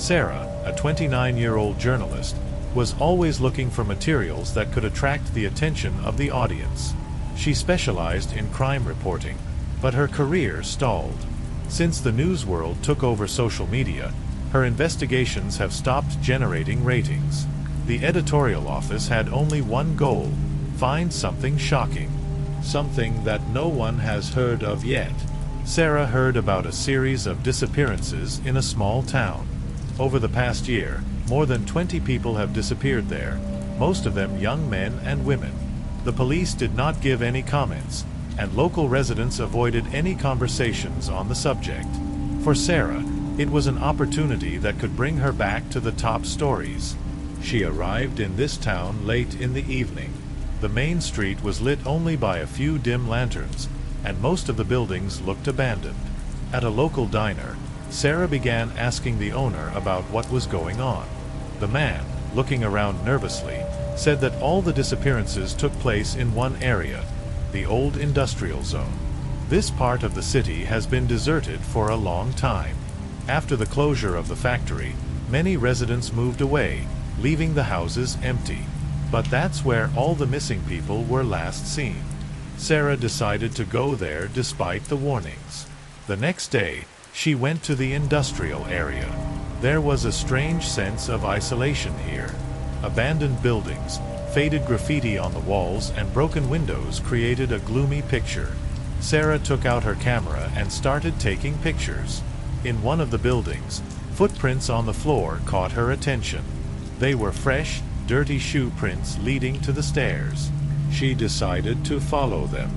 Sarah, a 29-year-old journalist, was always looking for materials that could attract the attention of the audience. She specialized in crime reporting, but her career stalled. Since the news world took over social media, her investigations have stopped generating ratings. The editorial office had only one goal, find something shocking. Something that no one has heard of yet. Sarah heard about a series of disappearances in a small town. Over the past year, more than 20 people have disappeared there, most of them young men and women. The police did not give any comments, and local residents avoided any conversations on the subject. For Sarah, it was an opportunity that could bring her back to the top stories. She arrived in this town late in the evening. The main street was lit only by a few dim lanterns, and most of the buildings looked abandoned. At a local diner, Sarah began asking the owner about what was going on. The man, looking around nervously, said that all the disappearances took place in one area, the old industrial zone. This part of the city has been deserted for a long time. After the closure of the factory, many residents moved away, leaving the houses empty. But that's where all the missing people were last seen. Sarah decided to go there despite the warnings. The next day, she went to the industrial area. There was a strange sense of isolation here. Abandoned buildings, faded graffiti on the walls, and broken windows created a gloomy picture. Sarah took out her camera and started taking pictures. In one of the buildings, footprints on the floor caught her attention. They were fresh, dirty shoe prints leading to the stairs. She decided to follow them.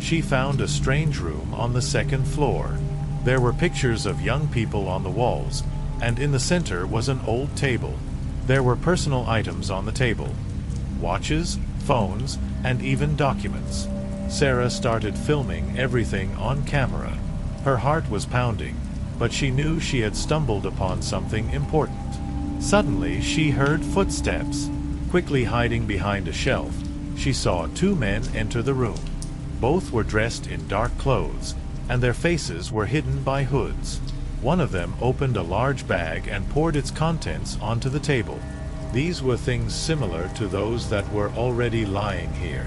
She found a strange room on the second floor. There were pictures of young people on the walls, and in the center was an old table. There were personal items on the table. Watches, phones, and even documents. Sarah started filming everything on camera. Her heart was pounding, but she knew she had stumbled upon something important. Suddenly, she heard footsteps. Quickly hiding behind a shelf, she saw two men enter the room. Both were dressed in dark clothes, and their faces were hidden by hoods. One of them opened a large bag and poured its contents onto the table. These were things similar to those that were already lying here.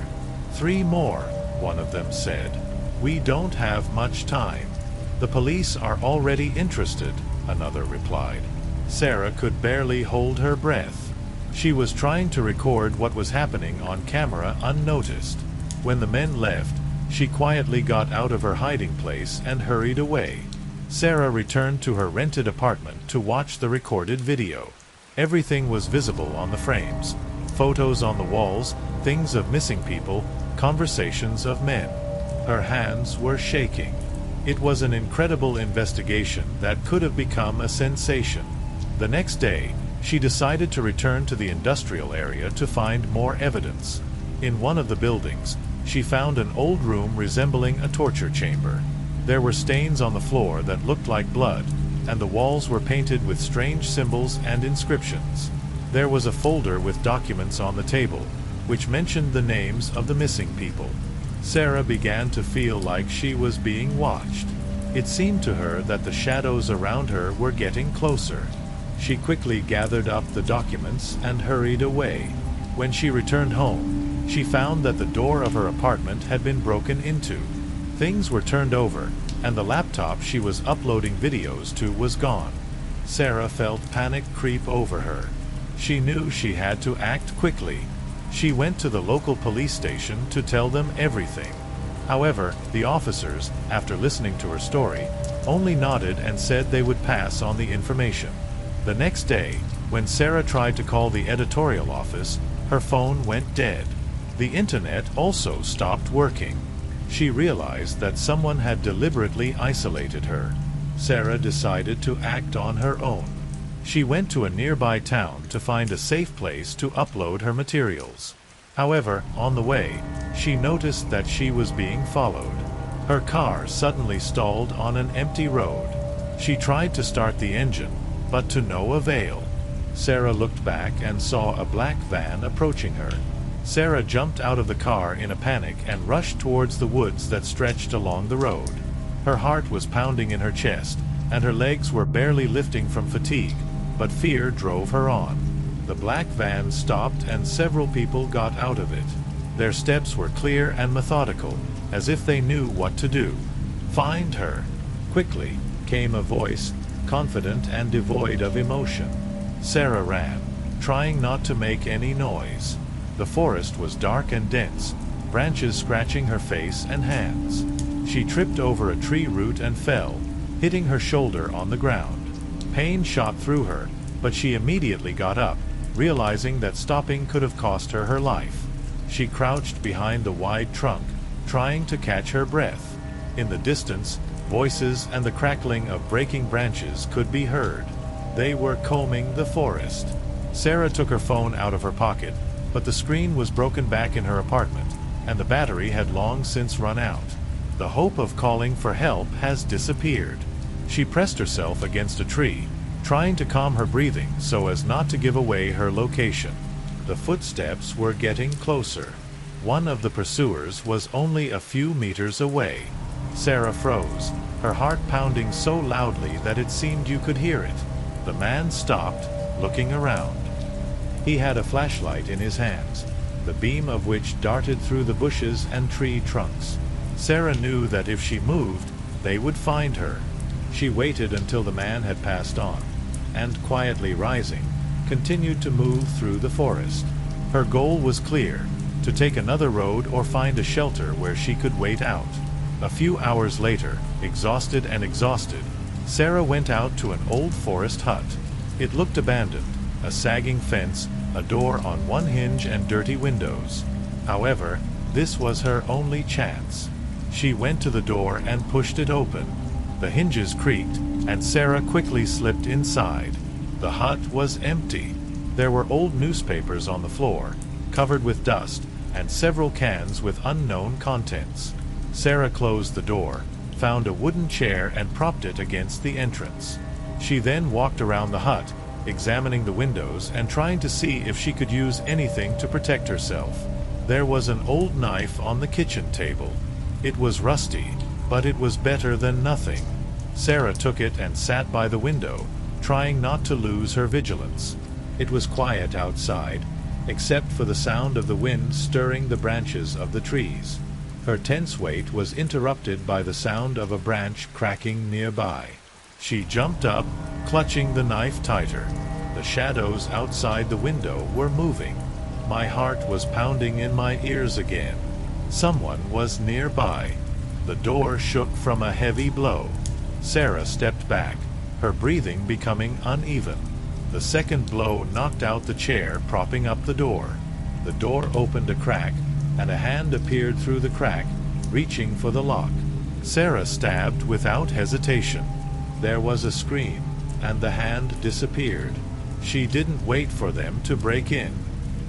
Three more, one of them said. We don't have much time. The police are already interested, another replied. Sarah could barely hold her breath. She was trying to record what was happening on camera unnoticed. When the men left, she quietly got out of her hiding place and hurried away. Sarah returned to her rented apartment to watch the recorded video. Everything was visible on the frames. Photos on the walls, things of missing people, conversations of men. Her hands were shaking. It was an incredible investigation that could have become a sensation. The next day, she decided to return to the industrial area to find more evidence. In one of the buildings, she found an old room resembling a torture chamber. There were stains on the floor that looked like blood, and the walls were painted with strange symbols and inscriptions. There was a folder with documents on the table, which mentioned the names of the missing people. Sarah began to feel like she was being watched. It seemed to her that the shadows around her were getting closer. She quickly gathered up the documents and hurried away. When she returned home, she found that the door of her apartment had been broken into. Things were turned over, and the laptop she was uploading videos to was gone. Sarah felt panic creep over her. She knew she had to act quickly. She went to the local police station to tell them everything. However, the officers, after listening to her story, only nodded and said they would pass on the information. The next day, when Sarah tried to call the editorial office, her phone went dead. The internet also stopped working. She realized that someone had deliberately isolated her. Sarah decided to act on her own. She went to a nearby town to find a safe place to upload her materials. However, on the way, she noticed that she was being followed. Her car suddenly stalled on an empty road. She tried to start the engine, but to no avail. Sarah looked back and saw a black van approaching her. Sarah jumped out of the car in a panic and rushed towards the woods that stretched along the road. Her heart was pounding in her chest, and her legs were barely lifting from fatigue. but fear drove her on. The black van stopped and several people got out of it. Their steps were clear and methodical, as if they knew what to do. Find her! Quickly came a voice, confident and devoid of emotion. Sarah ran, trying not to make any noise. The forest was dark and dense, branches scratching her face and hands. She tripped over a tree root and fell, hitting her shoulder on the ground. Pain shot through her, but she immediately got up, realizing that stopping could have cost her her life. She crouched behind the wide trunk, trying to catch her breath. In the distance, voices and the crackling of breaking branches could be heard. They were combing the forest. Sarah took her phone out of her pocket, but the screen was broken back in her apartment, and the battery had long since run out. The hope of calling for help has disappeared. She pressed herself against a tree, trying to calm her breathing so as not to give away her location. The footsteps were getting closer. One of the pursuers was only a few meters away. Sarah froze, her heart pounding so loudly that it seemed you could hear it. The man stopped, looking around. He had a flashlight in his hands, the beam of which darted through the bushes and tree trunks. Sarah knew that if she moved, they would find her. She waited until the man had passed on, and quietly rising, continued to move through the forest. Her goal was clear, to take another road or find a shelter where she could wait out. A few hours later, exhausted and exhausted, Sarah went out to an old forest hut. It looked abandoned, a sagging fence, a door on one hinge and dirty windows. However, this was her only chance. She went to the door and pushed it open. The hinges creaked, and Sarah quickly slipped inside. The hut was empty. There were old newspapers on the floor, covered with dust, and several cans with unknown contents. Sarah closed the door, found a wooden chair and propped it against the entrance. She then walked around the hut, examining the windows and trying to see if she could use anything to protect herself. There was an old knife on the kitchen table. It was rusty, but it was better than nothing. Sarah took it and sat by the window, trying not to lose her vigilance. It was quiet outside, except for the sound of the wind stirring the branches of the trees. Her tense wait was interrupted by the sound of a branch cracking nearby. She jumped up, clutching the knife tighter. The shadows outside the window were moving. My heart was pounding in my ears again. Someone was nearby. The door shook from a heavy blow. Sarah stepped back, her breathing becoming uneven. The second blow knocked out the chair propping up the door. The door opened a crack, and a hand appeared through the crack, reaching for the lock. Sarah stabbed without hesitation. There was a scream, and the hand disappeared. She didn't wait for them to break in.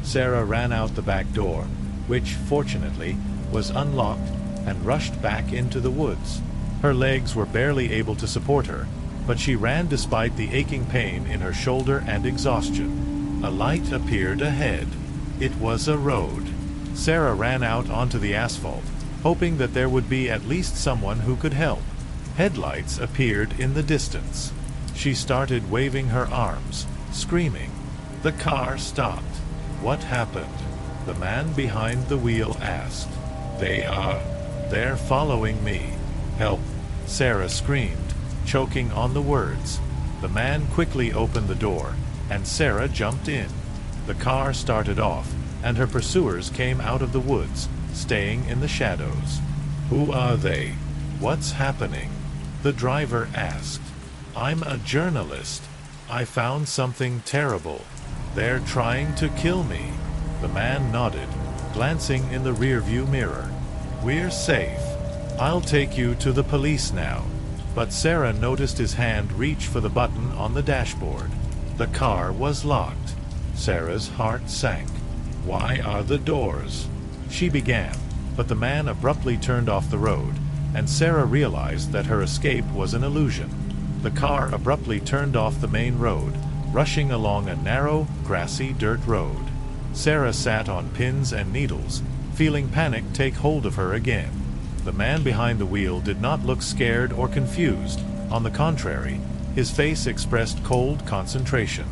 Sarah ran out the back door, which, fortunately, was unlocked, and rushed back into the woods. Her legs were barely able to support her, but she ran despite the aching pain in her shoulder and exhaustion. A light appeared ahead. It was a road. Sarah ran out onto the asphalt, hoping that there would be at least someone who could help. Headlights appeared in the distance. She started waving her arms, screaming. The car stopped. What happened? The man behind the wheel asked. They are... they're following me. Help! Sarah screamed, choking on the words. The man quickly opened the door, and Sarah jumped in. The car started off, and her pursuers came out of the woods, staying in the shadows. Who are they? What's happening? The driver asked. I'm a journalist. I found something terrible. They're trying to kill me. The man nodded, glancing in the rearview mirror. We're safe. I'll take you to the police now. But Sarah noticed his hand reach for the button on the dashboard. The car was locked. Sarah's heart sank. Why are the doors? She began, but the man abruptly turned off the road, and Sarah realized that her escape was an illusion. The car abruptly turned off the main road, rushing along a narrow, grassy dirt road. Sarah sat on pins and needles, feeling panic take hold of her again. The man behind the wheel did not look scared or confused. On the contrary, His face expressed cold concentration.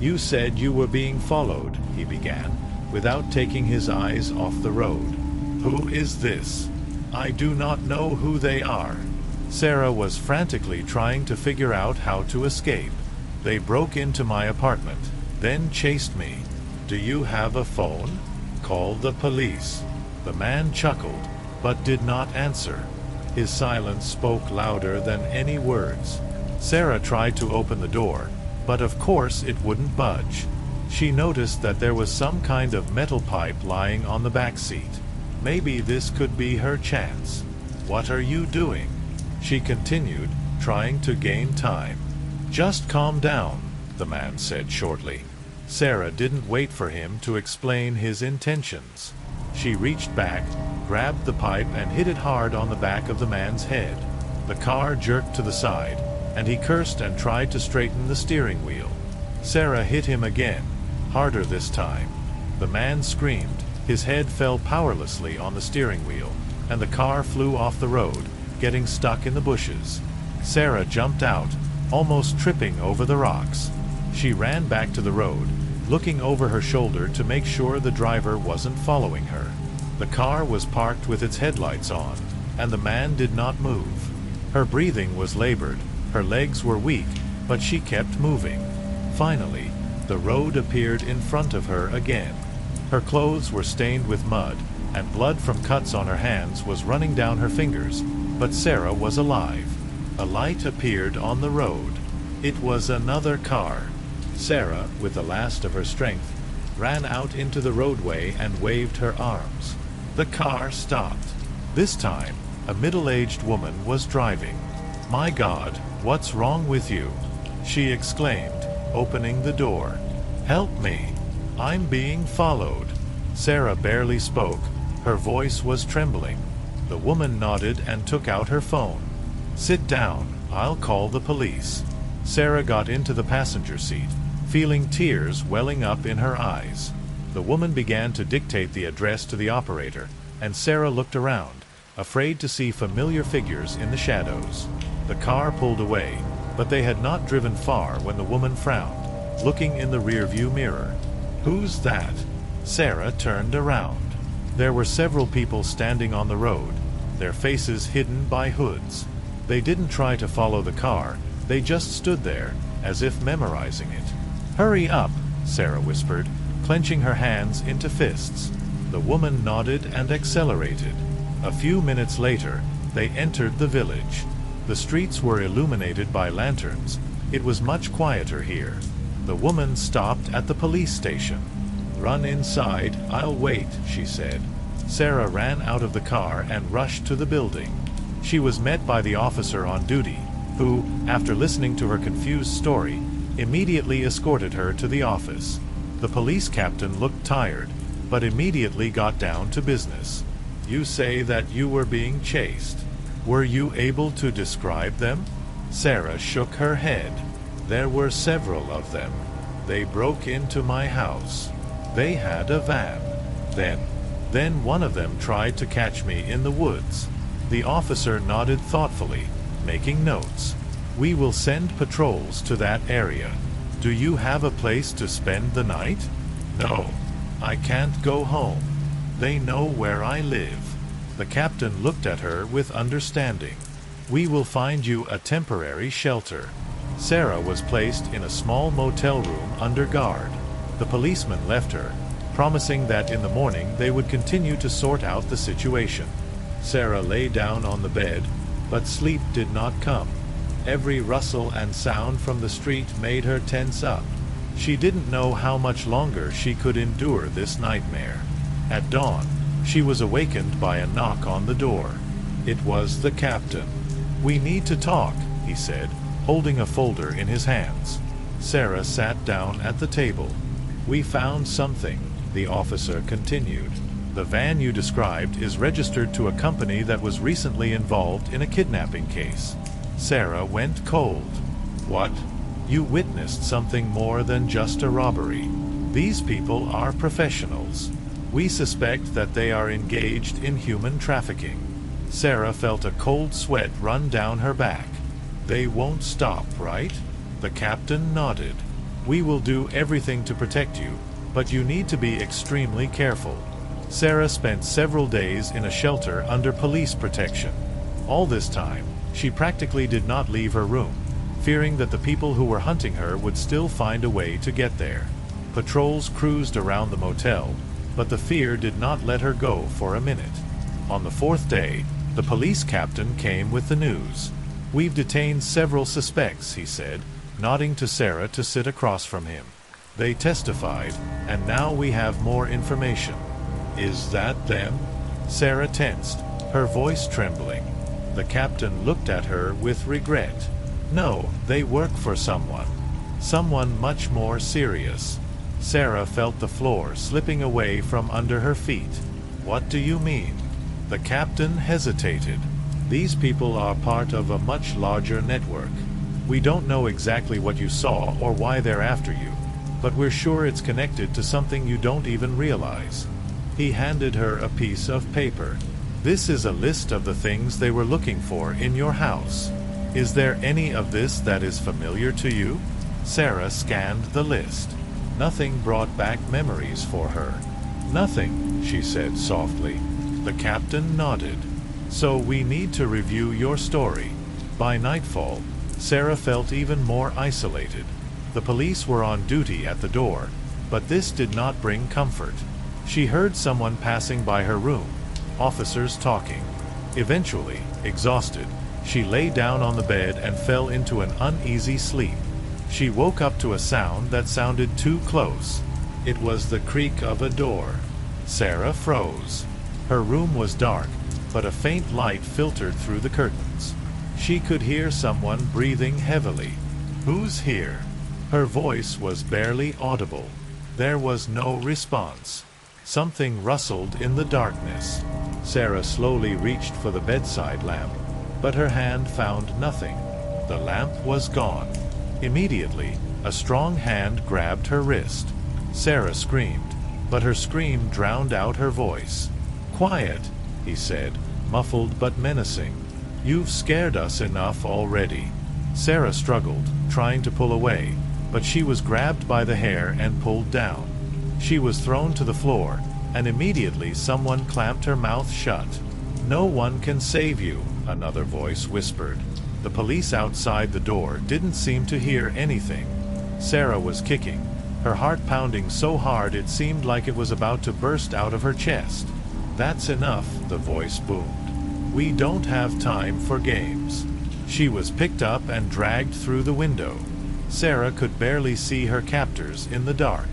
You said you were being followed, he began, without taking his eyes off the road. Who is this? I do not know who they are. Sarah was frantically trying to figure out how to escape. They broke into my apartment, then chased me. Do you have a phone? Call the police. The man chuckled, but did not answer. His silence spoke louder than any words. Sarah tried to open the door, but of course it wouldn't budge. She noticed that there was some kind of metal pipe lying on the back seat. Maybe this could be her chance. What are you doing? She continued, trying to gain time. Just calm down, the man said shortly. Sarah didn't wait for him to explain his intentions. She reached back, grabbed the pipe and hit it hard on the back of the man's head. The car jerked to the side, and he cursed and tried to straighten the steering wheel. Sarah hit him again, harder this time. The man screamed, his head fell powerlessly on the steering wheel, and the car flew off the road, getting stuck in the bushes. Sarah jumped out, almost tripping over the rocks. She ran back to the road, looking over her shoulder to make sure the driver wasn't following her. The car was parked with its headlights on, and the man did not move. Her breathing was labored, her legs were weak, but she kept moving. Finally, the road appeared in front of her again. Her clothes were stained with mud, and blood from cuts on her hands was running down her fingers, but Sarah was alive. A light appeared on the road. It was another car. Sarah, with the last of her strength, ran out into the roadway and waved her arms. The car stopped. This time, a middle-aged woman was driving. My God, what's wrong with you? She exclaimed, opening the door. Help me. I'm being followed. Sarah barely spoke. Her voice was trembling. The woman nodded and took out her phone. Sit down. I'll call the police. Sarah got into the passenger seat, feeling tears welling up in her eyes. The woman began to dictate the address to the operator, and Sarah looked around, afraid to see familiar figures in the shadows. The car pulled away, but they had not driven far when the woman frowned, looking in the rearview mirror. Who's that? Sarah turned around. There were several people standing on the road, their faces hidden by hoods. They didn't try to follow the car, they just stood there, as if memorizing it. Hurry up, Sarah whispered, clenching her hands into fists. The woman nodded and accelerated. A few minutes later, they entered the village. The streets were illuminated by lanterns. It was much quieter here. The woman stopped at the police station. Run inside, I'll wait, she said. Sarah ran out of the car and rushed to the building. She was met by the officer on duty, who, after listening to her confused story, immediately escorted her to the office. The police captain looked tired, but immediately got down to business. You say that you were being chased. Were you able to describe them? Sarah shook her head. There were several of them. They broke into my house. They had a van. Then, then one of them tried to catch me in the woods. The officer nodded thoughtfully, making notes. We will send patrols to that area. Do you have a place to spend the night? No, I can't go home. They know where I live. The captain looked at her with understanding. We will find you a temporary shelter. Sarah was placed in a small motel room under guard. The policeman left her, promising that in the morning they would continue to sort out the situation. Sarah lay down on the bed, but sleep did not come. Every rustle and sound from the street made her tense up. She didn't know how much longer she could endure this nightmare. At dawn, she was awakened by a knock on the door. It was the captain. We need to talk, he said, holding a folder in his hands. Sarah sat down at the table. We found something, the officer continued. The van you described is registered to a company that was recently involved in a kidnapping case. Sarah went cold. What? You witnessed something more than just a robbery. These people are professionals. We suspect that they are engaged in human trafficking. Sarah felt a cold sweat run down her back. They won't stop, right? The captain nodded. We will do everything to protect you, but you need to be extremely careful. Sarah spent several days in a shelter under police protection. All this time, she practically did not leave her room, fearing that the people who were hunting her would still find a way to get there. Patrols cruised around the motel, but the fear did not let her go for a minute. On the fourth day, the police captain came with the news. We've detained several suspects, he said, nodding to Sarah to sit across from him. They testified, and now we have more information. Is that them? Sarah tensed, her voice trembling. The captain looked at her with regret. No, they work for someone. Someone much more serious. Sarah felt the floor slipping away from under her feet. What do you mean? The captain hesitated. These people are part of a much larger network. We don't know exactly what you saw or why they're after you, but we're sure it's connected to something you don't even realize. He handed her a piece of paper. This is a list of the things they were looking for in your house. Is there any of this that is familiar to you? Sarah scanned the list. Nothing brought back memories for her. Nothing, she said softly. The captain nodded. So we need to review your story. By nightfall, Sarah felt even more isolated. The police were on duty at the door, but this did not bring comfort. She heard someone passing by her room, officers talking. Eventually, exhausted, she lay down on the bed and fell into an uneasy sleep. She woke up to a sound that sounded too close. It was the creak of a door. Sarah froze. Her room was dark, but a faint light filtered through the curtains. She could hear someone breathing heavily. Who's here? Her voice was barely audible. There was no response. Something rustled in the darkness. Sarah slowly reached for the bedside lamp, but her hand found nothing. The lamp was gone. Immediately, a strong hand grabbed her wrist. Sarah screamed, but her scream drowned out her voice. Quiet, he said, muffled but menacing. You've scared us enough already. Sarah struggled, trying to pull away, but she was grabbed by the hair and pulled down. She was thrown to the floor, and immediately someone clamped her mouth shut. No one can save you, another voice whispered. The police outside the door didn't seem to hear anything. Sarah was kicking, her heart pounding so hard it seemed like it was about to burst out of her chest. That's enough, the voice boomed. We don't have time for games. She was picked up and dragged through the window. Sarah could barely see her captors in the dark.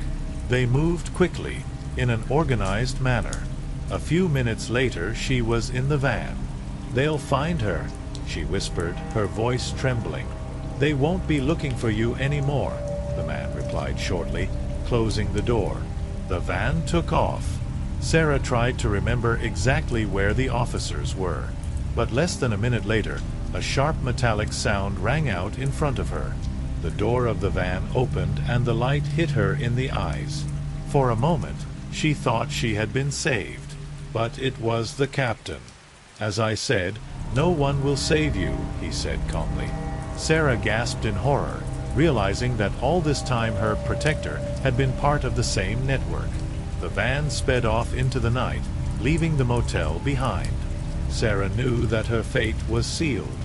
They moved quickly, in an organized manner. A few minutes later she was in the van. They'll find her, she whispered, her voice trembling. They won't be looking for you anymore, the man replied shortly, closing the door. The van took off. Sarah tried to remember exactly where the officers were, but less than a minute later, a sharp metallic sound rang out in front of her. The door of the van opened and the light hit her in the eyes. For a moment, she thought she had been saved, but it was the captain. As I said, no one will save you, he said calmly. Sarah gasped in horror, realizing that all this time her protector had been part of the same network. The van sped off into the night, leaving the motel behind. Sarah knew that her fate was sealed.